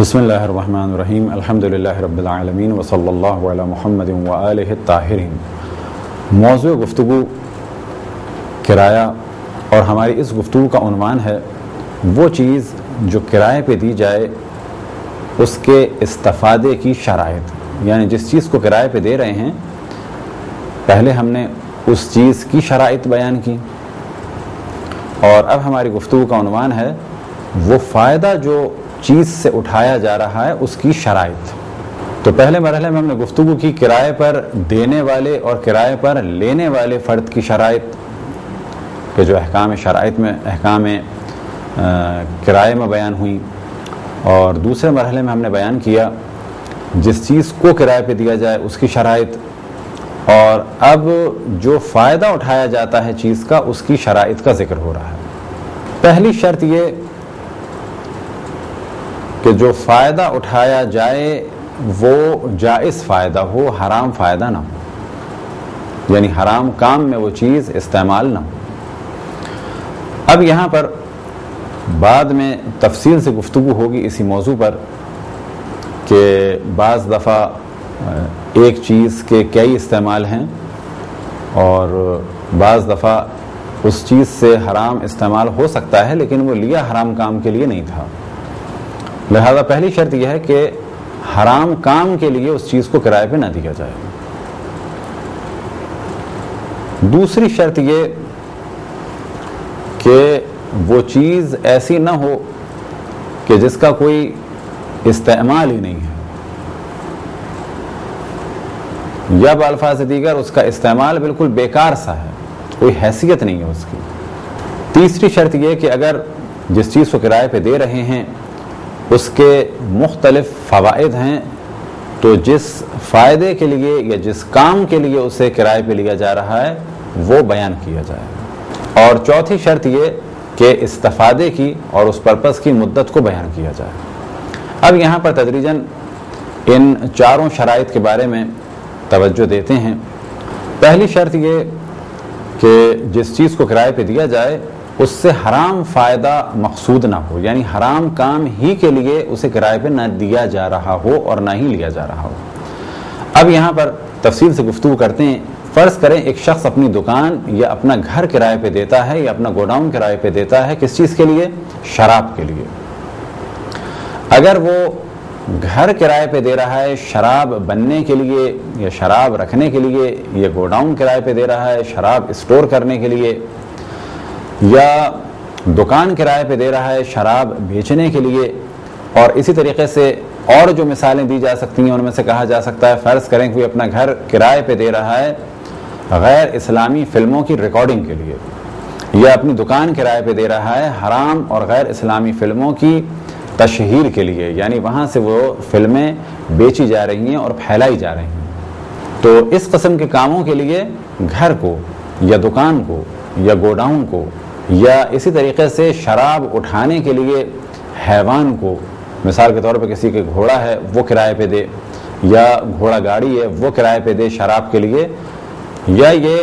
بسم اللہ الرحمن الرحیم الحمد للہ رب العالمین، وصلی اللہ علی محمد الطاہرین۔ موضوع گفتگو، کرایہ اور ہماری اس گفتگو کا عنوان ہے، وہ چیز جو کرائے پہ دی جائے، اس کے استفادے کی شرائط۔ یعنی جس چیز کو کرائے پہ دے رہے ہیں، پہلے ہم نے اس چیز کی شرائط بیان کی۔ اور اب ہماری گفتگو کا عنوان ہے، وہ فائدہ جو چیز سے اٹھایا جا رہا ہے، اس کی شرائط۔ تو پہلے مرحلے میں ہم نے گفتگو کی کرائے پر دینے والے اور کرائے پر لینے والے فرد کی شرائط، کہ جو احکام شرائط میں، احکام کرائے میں بیان ہوئیں اور دوسرے مرحلے میں ہم نے بیان کیا، جس چیز کو کرائے پہ دیا جائے، اس کی شرائط۔ اور اب جو فائدہ اٹھایا جاتا ہے چیز کا، اس کی شرائط کا ذکر ہو رہا ہے۔ پہلی شرط یہ کہ جو فائدہ اٹھایا جائے وہ جائز فائدہ ہو، حرام فائدہ نہ ہو۔ یعنی حرام کام میں وہ چیز استعمال نہ ہو۔ اب یہاں پر بعد میں تفصیل سے گفتگو ہوگی اسی موضوع پر کہ بعض دفعہ ایک چیز کے کئی استعمال ہیں اور بعض دفعہ اس چیز سے حرام استعمال ہو سکتا ہے لیکن وہ لیا حرام کام کے لیے نہیں تھا۔ لہذا پہلی شرط یہ ہے کہ حرام کام کے لیے اس چیز کو کرائے پہ نہ دیا جائے۔ دوسری شرط یہ کہ وہ چیز ایسی نہ ہو کہ جس کا کوئی استعمال ہی نہیں ہے۔ یا بالفاظ دیگر اس کا استعمال بالکل بیکار سا ہے، کوئی حیثیت نہیں ہے اس کی۔ تیسری شرط یہ کہ اگر جس چیز کو کرائے پہ دے رہے ہیں اس کے مختلف فوائد ہیں، تو جس فائدے کے لیے یا جس کام کے لیے اسے کرائے پہ لیا جا رہا ہے، وہ بیان کیا جائے۔ اور چوتھی شرط یہ کہ استفادے کی اور اس پرپس کی مدت کو بیان کیا جائے۔ اب یہاں پر تدریجاً ان چاروں شرائط کے بارے میں توجہ دیتے ہیں۔ پہلی شرط یہ کہ جس چیز کو کرائے پہ دیا جائے اس سے حرام فائدہ مقصود نہ ہو یعنی حرام کام ہی کے لیے اسے کرائے پہ نہ دیا جا رہا ہو اور نہ ہی لیا جا رہا ہو۔ اب یہاں پر تفصیل سے گفتگو کرتے ہیں۔ فرض کریں ایک شخص اپنی دکان یا اپنا گھر کرائے پہ دیتا ہے یا اپنا گوڈاؤن کرائے پہ دیتا ہے کس چیز کے لیے؟ شراب کے لیے۔ اگر وہ گھر کرائے پہ دے رہا ہے شراب بننے کے لیے یا شراب رکھنے کے لیے یا گوڈاؤن کرائے پہ دے رہا ہے شراب اسٹور کرنے کے لیے یا دکان کرائے پہ دے رہا ہے شراب بیچنے کے لیے، اور اسی طریقے سے اور جو مثالیں دی جا سکتی ہیں، ان میں سے کہا جا سکتا ہے، فرض کریں کہ اپنا گھر کرائے پہ دے رہا ہے غیر اسلامی فلموں کی ریکارڈنگ کے لیے، یا اپنی دکان کرائے پہ دے رہا ہے حرام اور غیر اسلامی فلموں کی تشہیر کے لیے یعنی وہاں سے وہ فلمیں بیچی جا رہی ہیں اور پھیلائی جا رہی ہیں۔ تو اس قسم کے کاموں کے لیے گھر کو یا دکان کو یا گوڈاؤن کو یا اسی طریقے سے شراب اٹھانے کے لیے حیوان کو، مثال کے طور پہ کسی کے گھوڑا ہے، وہ کرائے پہ دے، یا گھوڑا گاڑی ہے، وہ کرائے پہ دے شراب کے لیے، یا یہ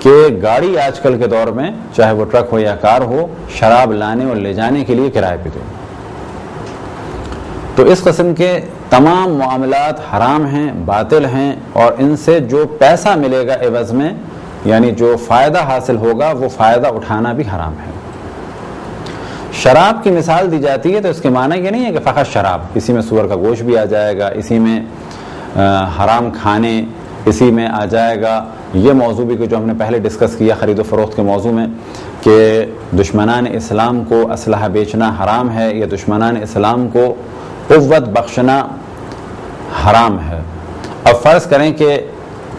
کہ گاڑی آج کل کے دور میں چاہے وہ ٹرک ہو یا کار ہو، شراب لانے اور لے جانے کے لیے کرائے پہ دے۔ تو اس قسم کے تمام معاملات حرام ہیں، باطل ہیں اور ان سے جو پیسہ ملے گا عوض میں یعنی جو فائدہ حاصل ہوگا وہ فائدہ اٹھانا بھی حرام ہے۔ شراب کی مثال دی جاتی ہے تو اس کے معنی یہ نہیں ہے کہ فقط شراب، اسی میں سور کا گوشت بھی آ جائے گا، اسی میں حرام کھانے، اسی میں آ جائے گا۔ یہ موضوع بھی جو ہم نے پہلے ڈسکس کیا خرید و فروخت کے موضوع میں کہ دشمنان اسلام کو اسلحہ بیچنا حرام ہے یا دشمنان اسلام کو قوت بخشنا حرام ہے۔ اب فرض کریں کہ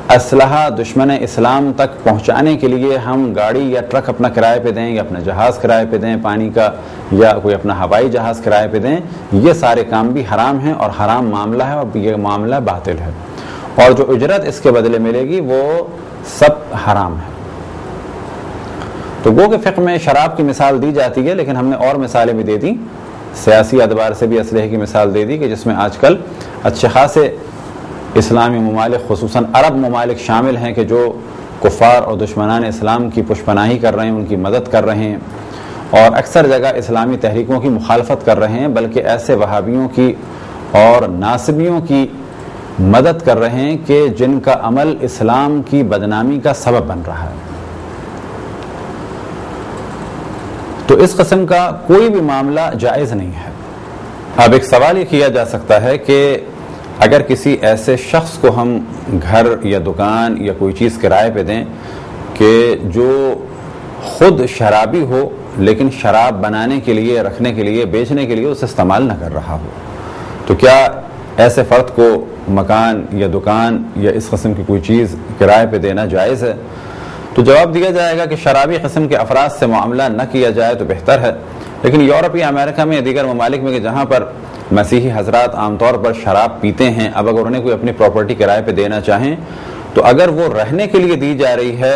اسلحہ دشمن اسلام تک پہنچانے کے لیے ہم گاڑی یا ٹرک اپنا کرائے پہ دیں یا اپنا جہاز کرائے پہ دیں، پانی کا یا کوئی اپنا ہوائی جہاز کرائے پہ دیں، یہ سارے کام بھی حرام ہیں اور حرام معاملہ ہے اور یہ معاملہ باطل ہے۔ اور جو اجرت اس کے بدلے ملے گی وہ سب حرام ہے۔ تو گو کے فقہ میں شراب کی مثال دی جاتی ہے، لیکن ہم نے اور مثالیں بھی دے دی سیاسی ادبار سے بھی اسلحے کی مثال دے دی کہ جس میں آج کل اچھے خاصے اسلامی ممالک خصوصاً عرب ممالک شامل ہیں کہ جو کفار اور دشمنان اسلام کی پشپناہی کر رہے ہیں، ان کی مدد کر رہے ہیں اور اکثر جگہ اسلامی تحریکوں کی مخالفت کر رہے ہیں، بلکہ ایسے وہابیوں کی اور ناصبیوں کی مدد کر رہے ہیں کہ جن کا عمل اسلام کی بدنامی کا سبب بن رہا ہے۔ تو اس قسم کا کوئی بھی معاملہ جائز نہیں ہے۔ اب ایک سوال یہ کیا جا سکتا ہے کہ اگر کسی ایسے شخص کو ہم گھر یا دکان یا کوئی چیز کرائے پہ دیں کہ جو خود شرابی ہو لیکن شراب بنانے کے لیے، رکھنے کے لیے، بیچنے کے لیے اسے استعمال نہ کر رہا ہو، تو کیا ایسے فرد کو مکان یا دکان یا اس قسم کی کوئی چیز کرائے پہ دینا جائز ہے؟ تو جواب دیا جائے گا کہ شرابی قسم کے افراد سے معاملہ نہ کیا جائے تو بہتر ہے۔ لیکن یورپ یا امریکہ میں دیگر ممالک میں کہ جہاں پر مسیحی حضرات عام طور پر شراب پیتے ہیں، اب اگر انہیں کوئی اپنی پراپرٹی کرائے پہ دینا چاہیں، تو اگر وہ رہنے کے لیے دی جا رہی ہے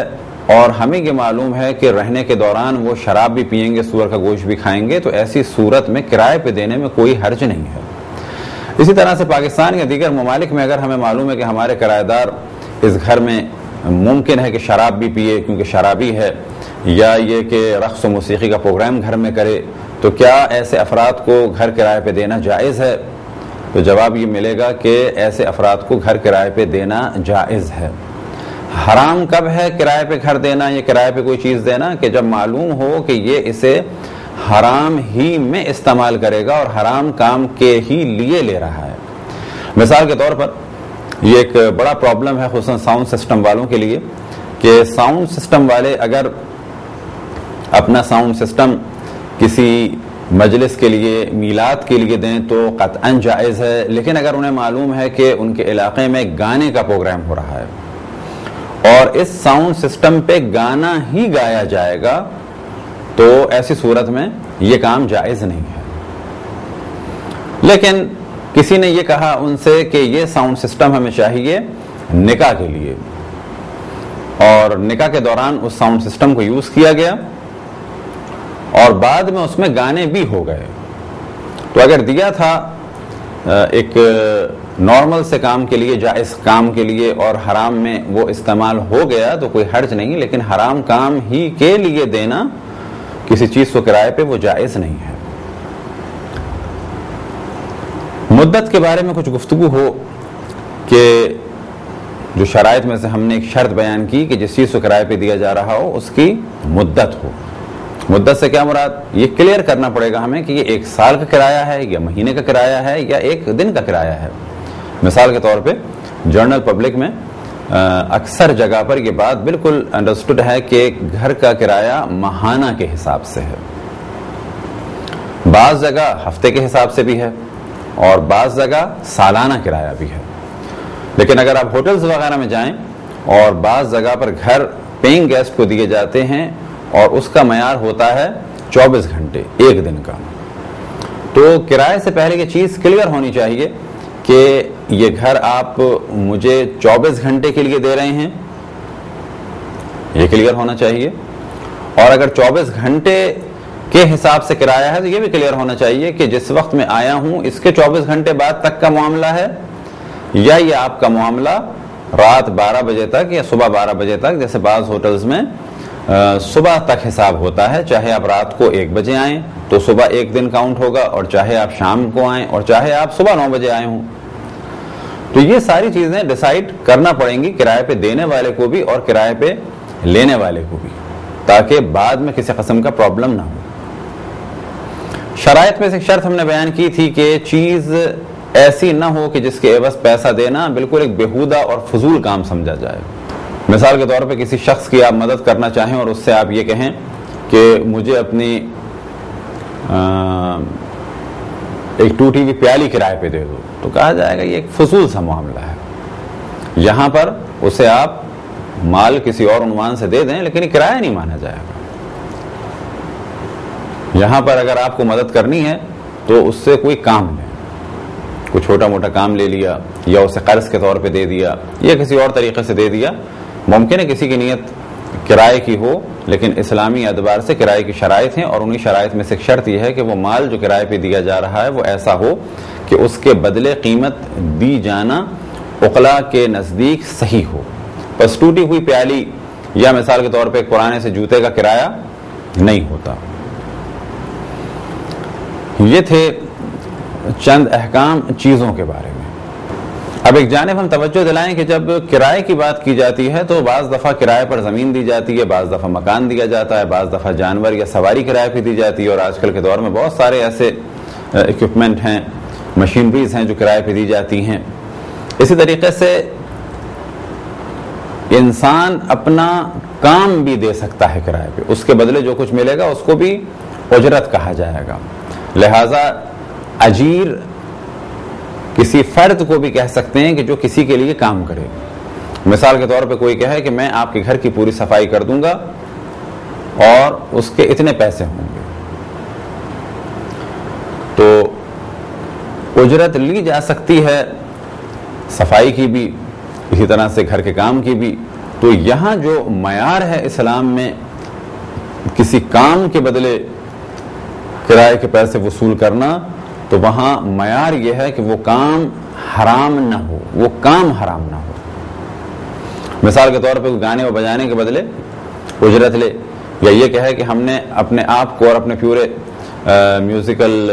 اور ہمیں یہ معلوم ہے کہ رہنے کے دوران وہ شراب بھی پئیں گے، سور کا گوشت بھی کھائیں گے، تو ایسی صورت میں کرائے پہ دینے میں کوئی حرج نہیں ہے۔ اسی طرح سے پاکستان یا دیگر ممالک میں اگر ہمیں معلوم ہے کہ ہمارے کرایہ دار اس گھر میں ممکن ہے کہ شراب بھی پیے، کیونکہ شرابی ہے یا یہ کہ رقص و موسیقی کا پروگرام گھر میں کرے، تو کیا ایسے افراد کو گھر کرائے پہ دینا جائز ہے؟ تو جواب یہ ملے گا کہ ایسے افراد کو گھر کرائے پہ دینا جائز ہے۔ حرام کب ہے کرائے پہ گھر دینا؟ یا کرائے پہ کوئی چیز دینا کہ جب معلوم ہو کہ یہ اسے حرام ہی میں استعمال کرے گا اور حرام کام کے ہی لیے لے رہا ہے۔ مثال کے طور پر یہ ایک بڑا پرابلم ہے، خصوصاً ساؤنڈ سسٹم والوں کے لیے، کہ ساؤنڈ سسٹم والے اگر اپنا ساؤنڈ سسٹم کسی مجلس کے لیے، میلاد کے لیے دیں تو قطعا جائز ہے۔ لیکن اگر انہیں معلوم ہے کہ ان کے علاقے میں گانے کا پروگرام ہو رہا ہے اور اس ساؤنڈ سسٹم پہ گانا ہی گایا جائے گا، تو ایسی صورت میں یہ کام جائز نہیں ہے۔ لیکن کسی نے یہ کہا ان سے کہ یہ ساؤنڈ سسٹم ہمیں چاہیے نکاح کے لیے۔ اور نکاح کے دوران اس ساؤنڈ سسٹم کو یوز کیا گیا۔ اور بعد میں اس میں گانے بھی ہو گئے۔ تو اگر دیا تھا ایک نارمل سے کام کے لیے، جائز کام کے لیے اور حرام میں وہ استعمال ہو گیا تو کوئی حرج نہیں، لیکن حرام کام ہی کے لیے دینا کسی چیز کو کرائے پہ وہ جائز نہیں ہے۔ مدت کے بارے میں کچھ گفتگو ہو کہ جو شرائط میں سے ہم نے ایک شرط بیان کی کہ جس چیز کو کرائے پہ دیا جا رہا ہو، اس کی مدت ہو۔ مدت سے کیا مراد؟ یہ کلیئر کرنا پڑے گا ہمیں کہ یہ ایک سال کا کرایہ ہے، یا مہینے کا کرایہ ہے، یا ایک دن کا کرایہ ہے۔ مثال کے طور پہ جرنل پبلک میں اکثر جگہ پر یہ بات بالکل انڈرسٹوڈ ہے کہ گھر کا کرایہ ماہانہ کے حساب سے ہے۔ بعض جگہ ہفتے کے حساب سے بھی ہے اور بعض جگہ سالانہ کرایہ بھی ہے۔ لیکن اگر آپ ہوٹلز وغیرہ میں جائیں اور بعض جگہ پر گھر پینگ گیسٹ کو دیے جاتے ہیں اور اس کا معیار ہوتا ہے چوبیس گھنٹے، ایک دن کا۔ تو کرائے سے پہلے یہ چیز کلیئر ہونی چاہیے کہ یہ گھر آپ مجھے چوبیس گھنٹے کے لیے دے رہے ہیں۔ یہ کلیئر ہونا چاہیے۔ اور اگر چوبیس گھنٹے کے حساب سے کرایہ ہے تو یہ بھی کلیئر ہونا چاہیے کہ جس وقت میں آیا ہوں، اس کے چوبیس گھنٹے بعد تک کا معاملہ ہے۔ یا یہ آپ کا معاملہ رات بارہ بجے تک یا صبح بارہ بجے تک، جیسے بعض ہوٹلز میں صبح تک حساب ہوتا ہے، چاہے آپ رات کو ایک بجے آئیں تو صبح ایک دن کاؤنٹ ہوگا اور چاہے آپ شام کو آئیں اور چاہے آپ صبح نو بجے آئے ہوں۔ تو یہ ساری چیزیں ڈیسائیڈ کرنا پڑیں گی کرائے پہ دینے والے کو بھی اور کرائے پہ لینے والے کو بھی، تاکہ بعد میں کسی قسم کا پرابلم نہ ہو۔ شرائط میں سے شرط ہم نے بیان کی تھی کہ چیز ایسی نہ ہو کہ جس کے عوض پیسہ دینا بالکل ایک بےحودہ اور فضول کام سمجھا جائے۔ مثال کے طور پہ کسی شخص کی آپ مدد کرنا چاہیں اور اس سے آپ یہ کہیں کہ مجھے اپنی ایک ٹوٹی ہوئی پیالی کرائے پہ دے دو۔ تو کہا جائے گا یہ ایک فضول سا معاملہ ہے۔ یہاں پر اسے آپ مال کسی اور عنوان سے دے دیں، لیکن یہ کرایہ نہیں مانا جائے گا۔ یہاں پر اگر آپ کو مدد کرنی ہے، تو اس سے کوئی کام لیں کوئی چھوٹا موٹا کام لے لیا یا اسے قرض کے طور پہ دے دیا، یا کسی اور طریقے سے دے دیا ممکن ہے کسی کی نیت کرائے کی ہو، لیکن اسلامی اعتبار سے کرائے کی شرائط ہیں اور انہی شرائط میں سے شرط یہ ہے کہ وہ مال جو کرائے پہ دیا جا رہا ہے وہ ایسا ہو کہ اس کے بدلے قیمت دی جانا اقلا کے نزدیک صحیح ہو۔ بس ٹوٹی ہوئی پیالی یا مثال کے طور پہ ایک پرانے سے جوتے کا کرایہ نہیں ہوتا۔ یہ تھے چند احکام چیزوں کے بارے میں۔ اب ایک جانب ہم توجہ دلائیں کہ جب کرائے کی بات کی جاتی ہے تو بعض دفعہ کرائے پر زمین دی جاتی ہے، بعض دفعہ مکان دیا جاتا ہے، بعض دفعہ جانور یا سواری کرائے پہ دی جاتی ہے اور آج کل کے دور میں بہت سارے ایسے اکوپمنٹ ہیں مشینریز ہیں جو کرائے پہ دی جاتی ہیں۔ اسی طریقے سے انسان اپنا کام بھی دے سکتا ہے کرائے پہ۔ اس کے بدلے جو کچھ ملے گا، اس کو بھی اجرت کہا جائے گا۔ لہذا اجیر کسی فرد کو بھی کہہ سکتے ہیں کہ جو کسی کے لیے کام کرے۔ مثال کے طور پہ کوئی کہے کہ میں آپ کے گھر کی پوری صفائی کر دوں گا اور اس کے اتنے پیسے ہوں گے۔ تو اجرت لی جا سکتی ہے صفائی کی بھی، اسی طرح سے گھر کے کام کی بھی۔ تو یہاں جو معیار ہے اسلام میں، کسی کام کے بدلے کرائے کے پیسے وصول کرنا تو وہاں معیار یہ ہے کہ وہ کام حرام نہ ہو، وہ کام حرام نہ ہو۔ مثال کے طور پہ گانے و بجانے کے بدلے اجرت لے، یا یہ کہے کہ ہم نے اپنے آپ کو اور اپنے پورے میوزیکل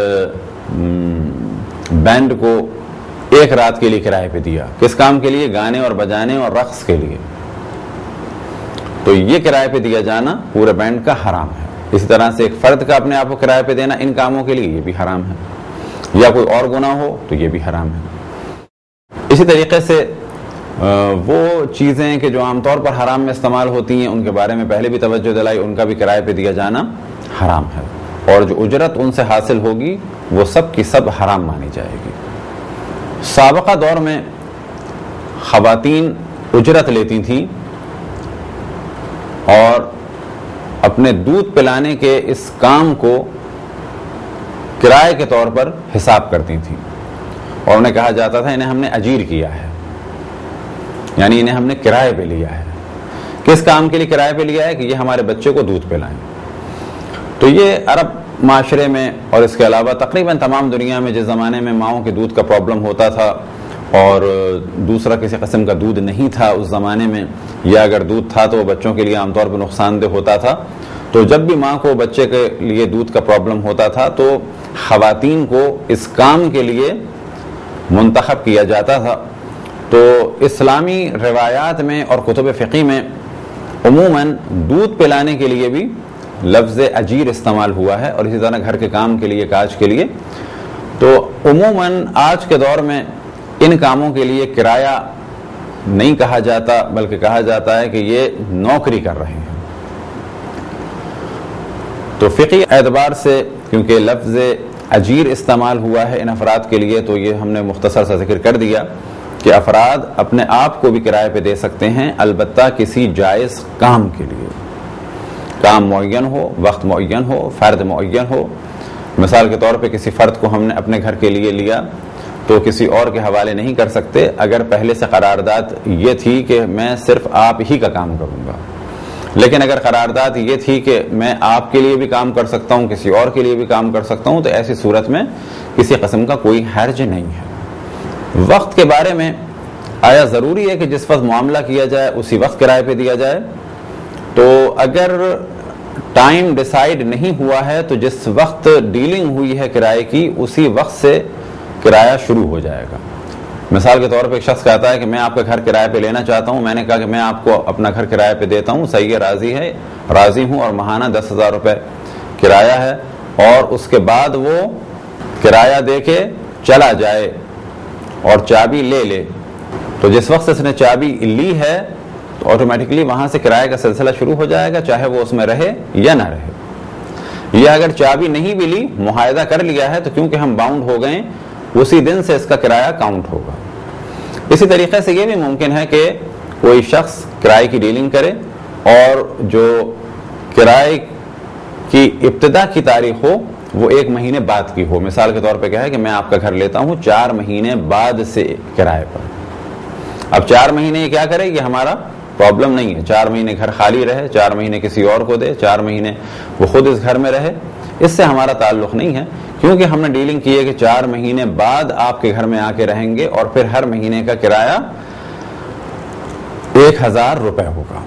بینڈ کو ایک رات کے لیے کرائے پہ دیا۔ کس کام کے لیے؟ گانے اور بجانے اور رقص کے لیے۔ تو یہ کرائے پہ دیا جانا پورے بینڈ کا حرام ہے۔ اسی طرح سے ایک فرد کا اپنے آپ کو کرائے پہ دینا ان کاموں کے لیے یہ بھی حرام ہے۔ یا کوئی اور گناہ ہو تو یہ بھی حرام ہے۔ اسی طریقے سے وہ چیزیں کہ جو عام طور پر حرام میں استعمال ہوتی ہیں، ان کے بارے میں پہلے بھی توجہ دلائی، ان کا بھی کرائے پہ دیا جانا حرام ہے۔ اور جو اجرت ان سے حاصل ہوگی، وہ سب کی سب حرام مانی جائے گی۔ سابقہ دور میں خواتین اجرت لیتی تھیں اور اپنے دودھ پلانے کے اس کام کو کرائے کے طور پر حساب کرتی تھیں اور انہیں کہا جاتا تھا انہیں ہم نے اجیر کیا ہے۔ یعنی انہیں ہم نے کرائے پہ لیا ہے۔ کس کام کے لیے کرائے پہ لیا ہے؟ کہ یہ ہمارے بچے کو دودھ پلائیں۔ تو یہ عرب معاشرے میں اور اس کے علاوہ تقریباً تمام دنیا میں جس زمانے میں ماؤں کے دودھ کا پرابلم ہوتا تھا اور دوسرا کسی قسم کا دودھ نہیں تھا اس زمانے میں، یا اگر دودھ تھا تو وہ بچوں کے لیے عام طور پر نقصان دہ ہوتا تھا۔ تو جب بھی ماں کو بچے کے لیے دودھ کا پرابلم ہوتا تھا تو خواتین کو اس کام کے لیے منتخب کیا جاتا تھا۔ تو اسلامی روایات میں اور کتب فقی میں عموماً دودھ پلانے کے لیے بھی لفظ اجیر استعمال ہوا ہے اور اسی طرح گھر کے کام کے لیے، کاج کے لیے۔ تو عموماً آج کے دور میں ان کاموں کے لیے کرایہ نہیں کہا جاتا، بلکہ کہا جاتا ہے کہ یہ نوکری کر رہے ہیں۔ تو فقی اعتبار سے کیونکہ لفظ اجیر استعمال ہوا ہے ان افراد کے لیے، تو یہ ہم نے مختصر سا ذکر کر دیا کہ افراد اپنے آپ کو بھی کرائے پہ دے سکتے ہیں، البتہ کسی جائز کام کے لیے۔ کام معین ہو، وقت معین ہو، فرد معین ہو۔ مثال کے طور پہ کسی فرد کو ہم نے اپنے گھر کے لیے لیا تو کسی اور کے حوالے نہیں کر سکتے، اگر پہلے سے قرارداد یہ تھی کہ میں صرف آپ ہی کا کام کروں گا۔ لیکن اگر قرارداد یہ تھی کہ میں آپ کے لیے بھی کام کر سکتا ہوں، کسی اور کے لیے بھی کام کر سکتا ہوں، تو ایسی صورت میں کسی قسم کا کوئی حرج نہیں ہے۔ وقت کے بارے میں آیا ضروری ہے کہ جس وقت معاملہ کیا جائے، اسی وقت کرائے پہ دیا جائے۔ تو اگر ٹائم ڈیسائیڈ نہیں ہوا ہے، تو جس وقت ڈیلنگ ہوئی ہے کرائے کی، اسی وقت سے کرایہ شروع ہو جائے گا۔ مثال کے طور پہ ایک شخص کہتا ہے کہ میں آپ کا گھر کرائے پہ لینا چاہتا ہوں، میں نے کہا کہ میں آپ کو اپنا گھر کرائے پہ دیتا ہوں، صحیح ہے، راضی ہے، راضی ہوں اور ماہانہ دس ہزار روپے کرایہ ہے اور اس کے بعد وہ کرایہ دے کے چلا جائے اور چابی لے لے۔ تو جس وقت اس نے چابی لی ہے، تو آٹومیٹکلی وہاں سے کرایہ کا سلسلہ شروع ہو جائے گا، چاہے وہ اس میں رہے یا نہ رہے۔ یا اگر چابی نہیں بھی لی معاہدہ کر لیا ہے، تو کیونکہ ہم باؤنڈ ہو گئے اسی دن سے اس کا کرایہ کاؤنٹ ہوگا۔ اسی طریقے سے یہ بھی ممکن ہے کہ کوئی شخص کرائے کی ڈیلنگ کرے اور جو کرائے کی ابتدا کی تاریخ ہو، وہ ایک مہینے بعد کی ہو۔ مثال کے طور پہ کیا ہے کہ میں آپ کا گھر لیتا ہوں چار مہینے بعد سے کرائے پر۔ اب چار مہینے یہ کیا کرے؟ یہ ہمارا پرابلم نہیں ہے۔ چار مہینے گھر خالی رہے، چار مہینے کسی اور کو دے، چار مہینے وہ خود اس گھر میں رہے۔ اس سے ہمارا تعلق نہیں ہے، کیونکہ ہم نے ڈیلنگ کی ہے کہ چار مہینے بعد آپ کے گھر میں آ کے رہیں گے اور پھر ہر مہینے کا کرایہ ایک ہزار روپے ہوگا۔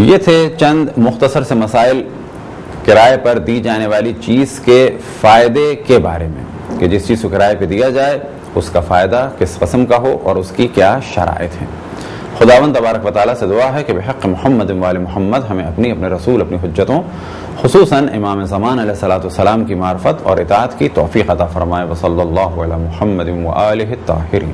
یہ تھے چند مختصر سے مسائل کرائے پر دی جانے والی چیز کے فائدے کے بارے میں، کہ جس چیز کو کرائے پہ دیا جائے، اس کا فائدہ کس قسم کا ہو اور اس کی کیا شرائط ہیں۔ خداون تبارک و تعالیٰ سے دعا ہے کہ بحق محمد وال محمد ہمیں اپنی اپنے رسول، اپنی حجتوں خصوصاً امام زمان علیہ صلاۃ والسلام کی معرفت اور اطاعت کی توفیق عطا فرمائے، وصلی اللہ علیہ محمد و طاہرین